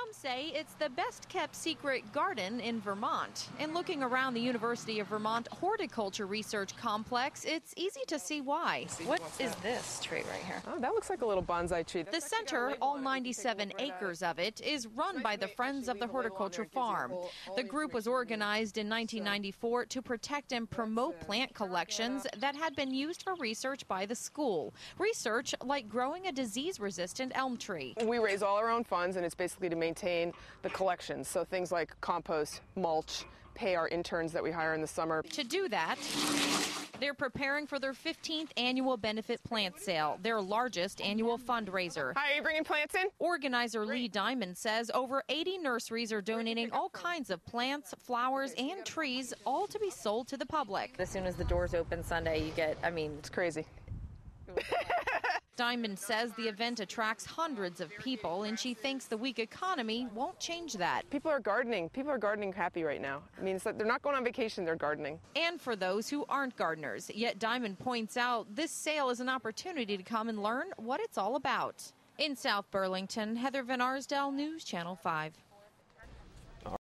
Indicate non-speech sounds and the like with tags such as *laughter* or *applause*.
Some say it's the best kept secret garden in Vermont. And looking around the University of Vermont Horticulture Research Complex, it's easy to see why. What is this tree right here? Oh, that looks like a little bonsai tree. The center, all 97 acres of it, is run by the Friends of the Horticulture Farm. The group was organized in 1994 to protect and promote uh, plant collections that had been used for research by the school. Research like growing a disease resistant elm tree. We raise all our own funds, and it's basically to maintain the collections. So things like compost, mulch, pay our interns that we hire in the summer. To do that, they're preparing for their 15th annual benefit plant sale, their largest annual fundraiser. Hi, are you bringing plants in? Organizer Lee Diamond says over 80 nurseries are donating all kinds of plants, flowers, and trees, all to be sold to the public. As soon as the doors open Sunday, you get, I mean, It's crazy. *laughs* Diamond says the event attracts hundreds of people, and she thinks the weak economy won't change that. People are gardening. People are gardening happy right now. I mean, like they're not going on vacation, they're gardening. And for those who aren't gardeners. Yet Diamond points out this sale is an opportunity to come and learn what it's all about. In South Burlington, Heather Van Arsdale, News Channel 5.